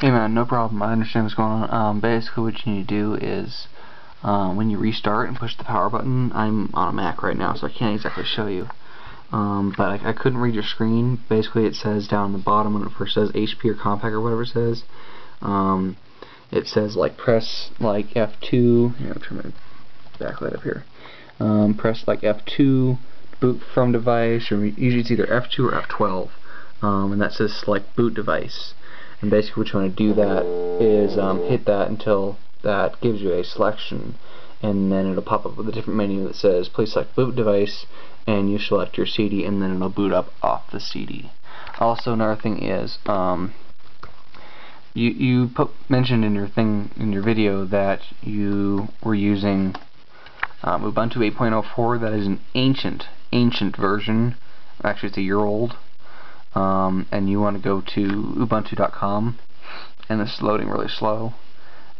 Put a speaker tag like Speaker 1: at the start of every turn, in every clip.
Speaker 1: Hey man, no problem. I understand what's going on. Um, basically what you need to do is um, when you restart and push the power button, I'm on a Mac right now so I can't exactly show you. Um, but I, I, couldn't read your screen. Basically it says down the bottom when it first says HP or Compaq or whatever it says. Um, it says like press like F2. Here, I'll turn my backlight up here. Um, press like F2 boot from device or usually it's either F2 or F12. Um, and that says like boot device and basically what you want to do that is um, hit that until that gives you a selection. And then it'll pop up with a different menu that says please select boot device and you select your CD and then it'll boot up off the CD. Also another thing is um, you you put, mentioned in your thing in your video that you were using um, Ubuntu 8.04 that is an ancient ancient version. Actually it's a year old um, and you want to go to ubuntu.com and this is loading really slow.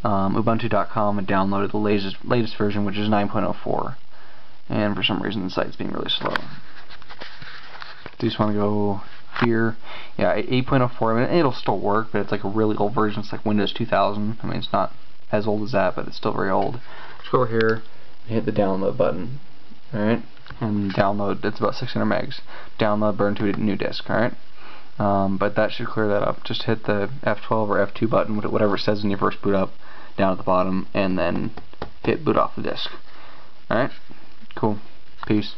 Speaker 1: Um, ubuntu.com and downloaded the latest latest version which is 9.04 and for some reason the site's being really slow. Do you just want to go here? Yeah 8.04 I mean it'll still work but it's like a really old version. It's like Windows 2000 I mean it's not as old as that but it's still very old. Just go over here and hit the download button. Alright and download, it's about 600 megs. Download, burn to a new disk, alright? Um, but that should clear that up. Just hit the F12 or F2 button, whatever it says when you first boot up, down at the bottom, and then hit boot off the disk. Alright? Cool. Peace.